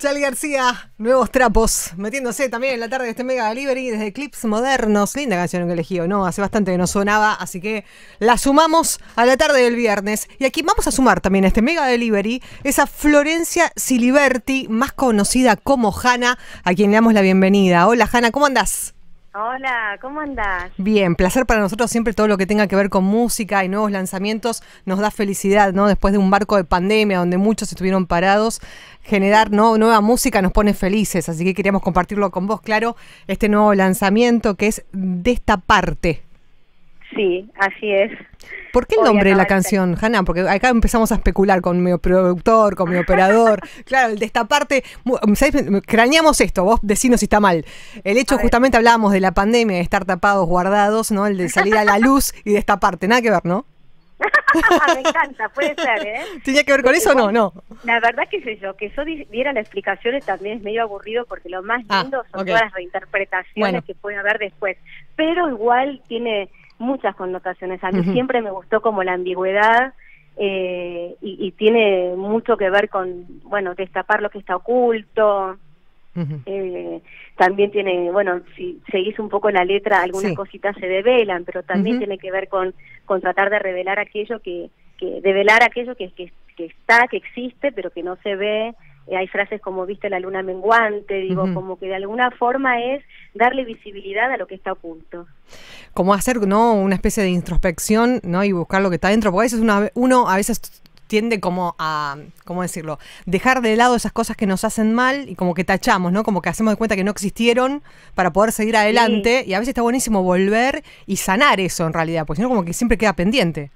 Charlie García, nuevos trapos, metiéndose también en la tarde de este Mega Delivery desde clips modernos. Linda canción que elegí, ¿no? Hace bastante que no sonaba, así que la sumamos a la tarde del viernes. Y aquí vamos a sumar también a este Mega Delivery esa Florencia Siliberti, más conocida como Hanna, a quien le damos la bienvenida. Hola Hanna, ¿cómo andás? Hola, ¿cómo andás? Bien, placer para nosotros siempre todo lo que tenga que ver con música y nuevos lanzamientos nos da felicidad, ¿no? Después de un barco de pandemia donde muchos estuvieron parados, generar nueva música nos pone felices, así que queríamos compartirlo con vos, claro, este nuevo lanzamiento que es de esta parte. Sí, así es. ¿Por qué el nombre de la canción, Hanna? Porque acá empezamos a especular con mi productor, con mi operador. claro, el de esta parte, ¿sabes? Crañamos esto, vos decinos si está mal. El hecho, justamente hablábamos de la pandemia, de estar tapados, guardados, ¿no? El de salir a la luz y de esta parte, nada que ver, ¿no? Me encanta, puede ser, ¿eh? ¿Tenía que ver con eso o no? No. La verdad que sé yo, que yo diera las explicaciones también es medio aburrido porque lo más ah, lindo son todas las reinterpretaciones que puede haber después. Pero igual tiene muchas connotaciones. A mí siempre me gustó como la ambigüedad eh, y, tiene mucho que ver con, bueno, destapar lo que está oculto. eh, también tiene, bueno, si seguís un poco la letra, algunas cositas se develan, pero también tiene que ver con, con tratar de revelar aquello que, que develar aquello que, que, que está, que existe, pero que no se ve, eh, hay frases como viste la luna menguante, digo, como que de alguna forma es darle visibilidad a lo que está oculto. Como hacer, ¿no? Una especie de introspección, ¿no? Y buscar lo que está dentro, porque a veces una, uno a veces tiende como a, ¿cómo decirlo? Dejar de lado esas cosas que nos hacen mal y como que tachamos, ¿no? Como que hacemos de cuenta que no existieron para poder seguir adelante y a veces está buenísimo volver y sanar eso en realidad, porque si no como que siempre queda pendiente.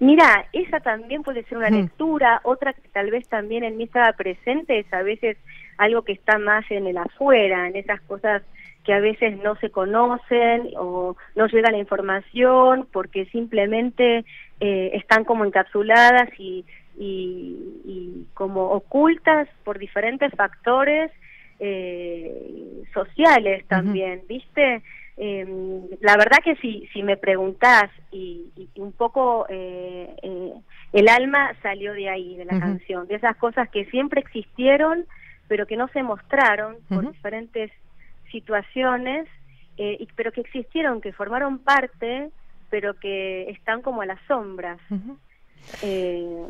Mira, esa también puede ser una lectura, otra que tal vez también en mí estaba presente es a veces algo que está más en el afuera, en esas cosas que a veces no se conocen o no llega la información porque simplemente eh, están como encapsuladas y, y, como ocultas por diferentes factores eh, sociales también, ¿viste? Eh, la verdad que si, si me preguntás y, un poco eh, eh, el alma salió de ahí, de la canción, de esas cosas que siempre existieron, pero que no se mostraron por diferentes situaciones, eh, y, pero que existieron, que formaron parte, pero que están como a las sombras. eh,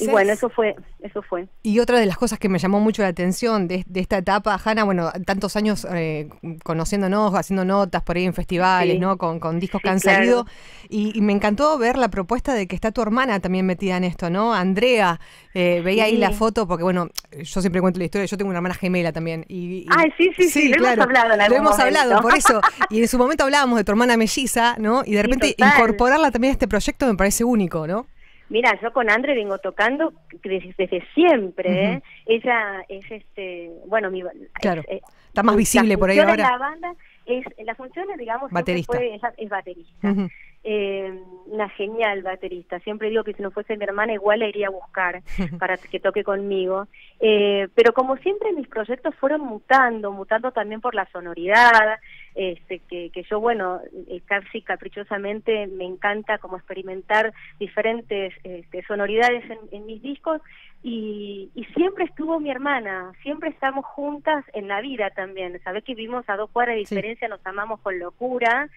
y, bueno, eso fue, eso fue. Y otra de las cosas que me llamó mucho la atención de, esta etapa, Hanna, bueno, tantos años eh, conociéndonos, haciendo notas por ahí en festivales, ¿no? Con, discos que han salido. Y, me encantó ver la propuesta de que está tu hermana también metida en esto, ¿no? Andrea, eh, veía ahí la foto, porque bueno, yo siempre cuento la historia, yo tengo una hermana gemela también. Y, Ay, sí, sí, sí, lo hemos hablado en Lo hemos hablado, por eso. Y en su momento hablábamos de tu hermana melliza, ¿no? Y de repente incorporarla también a este proyecto me parece único, ¿no? Mira, yo con Andre vengo tocando desde, siempre. ¿eh? Ella es, este, bueno, mi, claro. Eh, está más visible por ahí ahora. La banda es, la función, digamos, baterista. es, baterista. eh, una genial baterista. Siempre digo que si no fuese mi hermana, igual la iría a buscar para que toque conmigo. Eh, pero como siempre, mis proyectos fueron mutando, mutando también por la sonoridad este, que, que yo, bueno, eh, casi caprichosamente me encanta como experimentar diferentes este, sonoridades en, mis discos. Y, y, siempre estuvo mi hermana, siempre estamos juntas en la vida también, sabes que vivimos a dos cuadras de diferencia, nos amamos con locura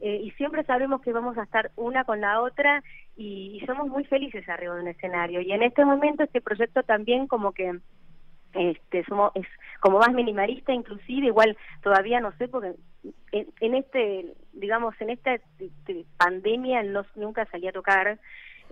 eh, y siempre sabemos que vamos a estar una con la otra y, y somos muy felices arriba de un escenario. Y en este momento este proyecto también como que este somos es como más minimalista inclusive igual todavía no sé porque en, este digamos en esta pandemia no nunca salí a tocar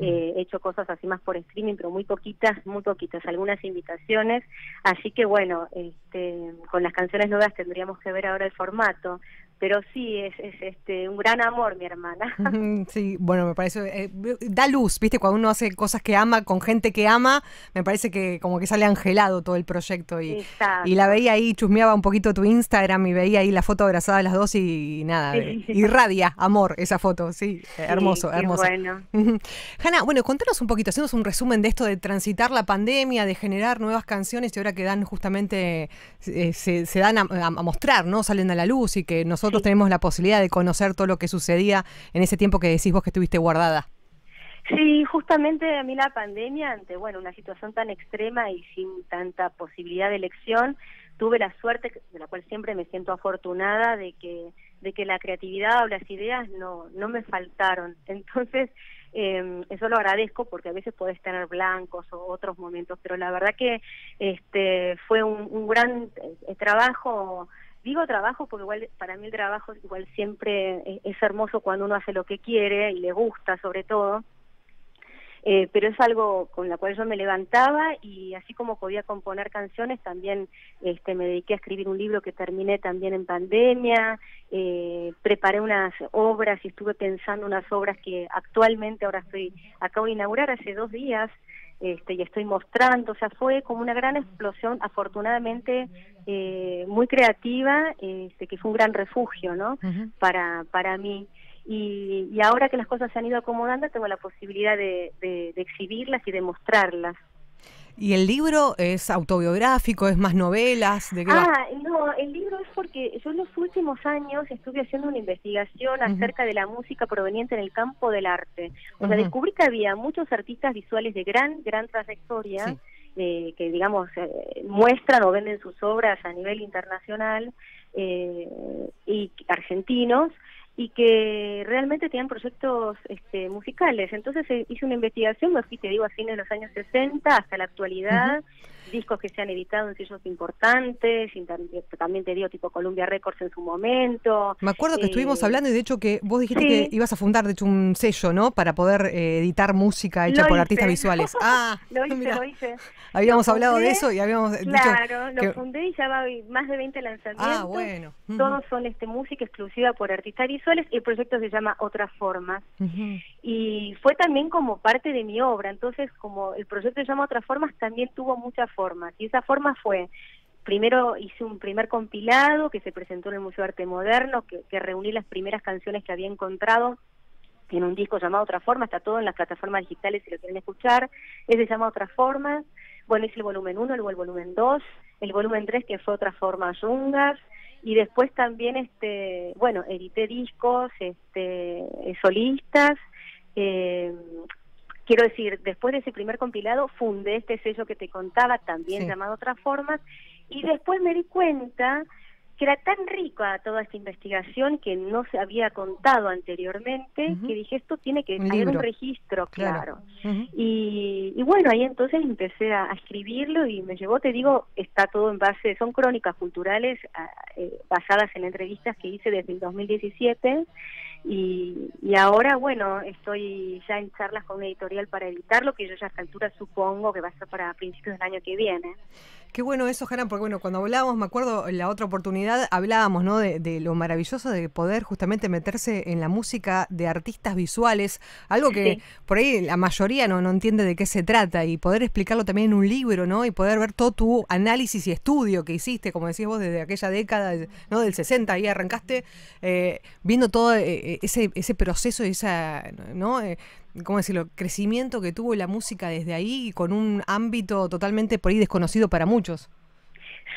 eh, he hecho cosas así más por streaming pero muy poquitas muy poquitas algunas invitaciones. Así que bueno este con las canciones nuevas tendríamos que ver ahora el formato pero sí, es, es, este un gran amor mi hermana. Sí, bueno, me parece, eh, da luz, viste, cuando uno hace cosas que ama con gente que ama, me parece que como que sale angelado todo el proyecto y, y la veía ahí, chusmeaba un poquito tu Instagram y veía ahí la foto abrazada a las dos y, nada, eh, irradia amor esa foto, sí, hermoso, hermoso. Bueno. Hanna, bueno, contanos un poquito, hacemos un resumen de esto de transitar la pandemia, de generar nuevas canciones y ahora que dan justamente, eh, se, se, dan a, a mostrar, ¿no? Salen a la luz y que nosotros tenemos la posibilidad de conocer todo lo que sucedía en ese tiempo que decís vos que estuviste guardada. Sí, justamente a mí la pandemia, ante bueno una situación tan extrema y sin tanta posibilidad de elección, tuve la suerte, de la cual siempre me siento afortunada, de que, de que la creatividad o las ideas no, no me faltaron. Entonces, eh, eso lo agradezco porque a veces puedes tener blancos o otros momentos, pero la verdad que este fue un, un gran eh, trabajo digo trabajo porque igual para mí el trabajo igual siempre es, hermoso cuando uno hace lo que quiere y le gusta sobre todo. Eh, pero es algo con la cual yo me levantaba y así como podía componer canciones, también este, me dediqué a escribir un libro que terminé también en pandemia, eh, preparé unas obras y estuve pensando unas obras que actualmente ahora estoy, acabo de inaugurar hace dos días, este, y estoy mostrando, o sea, fue como una gran explosión, afortunadamente eh, muy creativa, este, que fue un gran refugio, ¿no? para, para mí. Y, ahora que las cosas se han ido acomodando, tengo la posibilidad de, exhibirlas y de mostrarlas. ¿Y el libro es autobiográfico, es más novelas? ¿De ah, no, el libro es porque yo en los últimos años estuve haciendo una investigación acerca de la música proveniente en el campo del arte. O sea, descubrí que había muchos artistas visuales de gran, gran trayectoria. Eh, que digamos eh, muestran o venden sus obras a nivel internacional eh, y argentinos y que realmente tenían proyectos este, musicales. Entonces eh, hice una investigación, me fui, te digo, a fines de los años 60 hasta la actualidad, discos que se han editado en sellos importantes, también te digo tipo Columbia Records en su momento. Me acuerdo que estuvimos eh, hablando y de hecho que vos dijiste que ibas a fundar de hecho un sello, ¿no? Para poder eh, editar música hecha por artistas visuales. Ah, lo hice, lo hice. Habíamos hablado de eso y habíamos dicho Claro, lo fundé y ya va más de 20 lanzamientos. Ah, bueno. Todos son este música exclusiva por artistas visuales y el proyecto se llama Otras Formas. Y fue también como parte de mi obra, entonces como el proyecto se llama Otras Formas también tuvo muchas Y esa forma fue, primero hice un primer compilado que se presentó en el Museo de Arte Moderno, que, reuní las primeras canciones que había encontrado en un disco llamado Otra Forma, está todo en las plataformas digitales si lo quieren escuchar, ese se llama Otras Formas, bueno, hice el volumen 1, luego el volumen 2, el volumen 3 que fue Otra Forma Yungas, y después también, este bueno, edité discos este solistas, eh, Quiero decir, después de ese primer compilado fundé este sello que te contaba, también llamado Otras Formas, y después me di cuenta que era tan rica toda esta investigación que no se había contado anteriormente, que dije, esto tiene que tener un registro, claro. y, bueno, ahí entonces empecé a, escribirlo y me llevó, te digo, está todo en base, son crónicas culturales eh, basadas en entrevistas que hice desde el 2017 y, y ahora, bueno, estoy ya en charlas con una editorial para editarlo, que yo ya a esta altura supongo que va a ser para principios del año que viene. Qué bueno eso, Jana, porque bueno, cuando hablábamos, me acuerdo en la otra oportunidad, hablábamos ¿no? De, lo maravilloso de poder justamente meterse en la música de artistas visuales, algo que por ahí la mayoría no, no entiende de qué se trata, y poder explicarlo también en un libro, ¿no? Y poder ver todo tu análisis y estudio que hiciste, como decías vos, desde aquella década, ¿no? Del 60, ahí arrancaste, eh, viendo todo eh, ese, ese proceso esa, ¿no? Eh, ¿cómo decirlo?, crecimiento que tuvo la música desde ahí con un ámbito totalmente por ahí desconocido para muchos.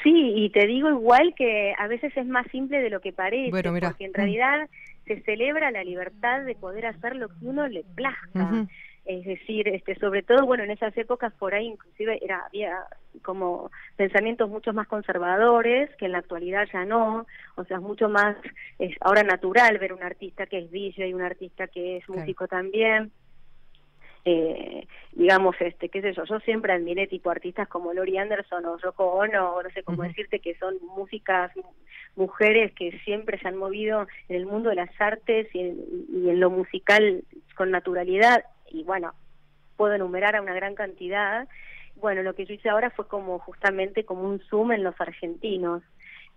Sí, y te digo igual que a veces es más simple de lo que parece, porque en realidad se celebra la libertad de poder hacer lo que uno le plazca. Es decir, este, sobre todo, bueno, en esas épocas por ahí inclusive era, había como pensamientos mucho más conservadores, que en la actualidad ya no, o sea, es mucho más, es ahora natural ver un artista que es DJ y un artista que es músico también. Eh, digamos, este, qué sé yo, yo siempre admiré tipo artistas como Lori Anderson o Yoko Ono, o no sé cómo decirte, que son músicas, mujeres que siempre se han movido en el mundo de las artes y en, lo musical con naturalidad, y bueno, puedo enumerar a una gran cantidad. Bueno, lo que yo hice ahora fue como justamente como un zoom en los argentinos.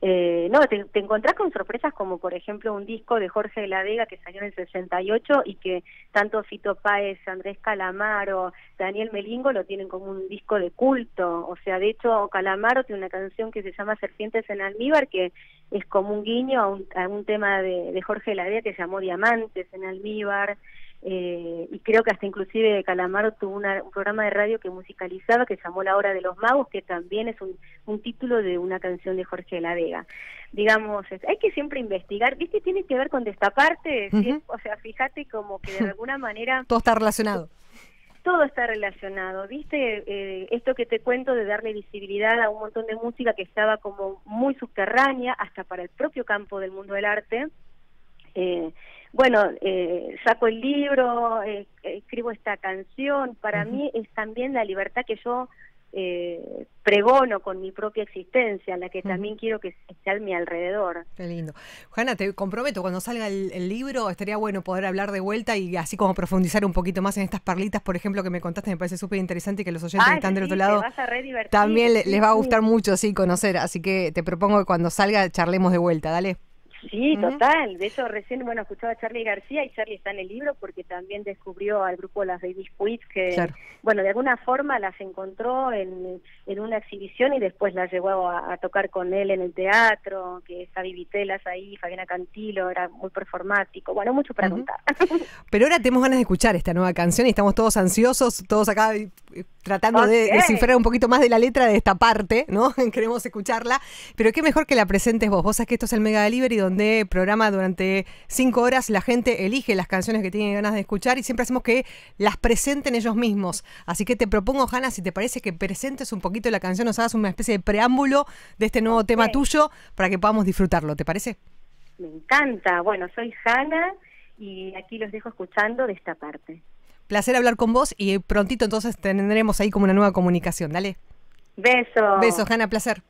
Eh, no, te, encontrás con sorpresas como por ejemplo un disco de Jorge de la Vega que salió en el 68 y que tanto Fito Páez, Andrés Calamaro, Daniel Melingo lo tienen como un disco de culto. O sea, de hecho Calamaro tiene una canción que se llama Serpientes en almíbar que es como un guiño a un, a un tema de, de Jorge de la Vega que se llamó Diamantes en almíbar. Eh, y creo que hasta inclusive Calamaro tuvo un programa de radio que musicalizaba que se llamó La Hora de los Magos, que también es un, un título de una canción de Jorge de la Vega. Digamos, hay que siempre investigar, ¿viste? Tiene que ver con destaparte, o sea, fíjate como que de alguna manera... Todo está relacionado todo está relacionado, ¿viste? Eh, esto que te cuento de darle visibilidad a un montón de música que estaba como muy subterránea, hasta para el propio campo del mundo del arte. Eh, bueno, eh, saco el libro, escribo esta canción, para mí es también la libertad que yo eh, pregono con mi propia existencia, la que también quiero que esté a mi alrededor. Qué lindo. Juana, te comprometo, cuando salga el, libro estaría bueno poder hablar de vuelta y así como profundizar un poquito más en estas perlitas, por ejemplo, que me contaste, me parece súper interesante y que los oyentes que están del otro lado también les va a gustar mucho, sí, conocer. Así que te propongo que cuando salga charlemos de vuelta, dale. Sí, total. De hecho, recién, bueno, escuchaba a Charlie García y Charlie está en el libro porque también descubrió al grupo Las Baby Quits que, bueno, de alguna forma las encontró en, en una exhibición y después las llevó a, tocar con él en el teatro, que está Vitelas ahí, Fabiana Cantilo, era muy performático. Bueno, mucho para contar. Pero ahora tenemos ganas de escuchar esta nueva canción y estamos todos ansiosos, todos acá eh, tratando de descifrar un poquito más de la letra de esta parte, ¿no? Queremos escucharla. Pero qué mejor que la presentes vos. Vos sabés que esto es el Mega Delivery donde donde programa durante cinco horas la gente elige las canciones que tiene ganas de escuchar y siempre hacemos que las presenten ellos mismos. Así que te propongo, Hanna, si te parece que presentes un poquito la canción, nos hagas una especie de preámbulo de este nuevo tema tuyo para que podamos disfrutarlo, ¿te parece? Me encanta. Bueno, soy Hanna y aquí los dejo escuchando de esta parte. Placer hablar con vos y prontito entonces tendremos ahí como una nueva comunicación. Dale. Besos. Besos, Hanna, placer.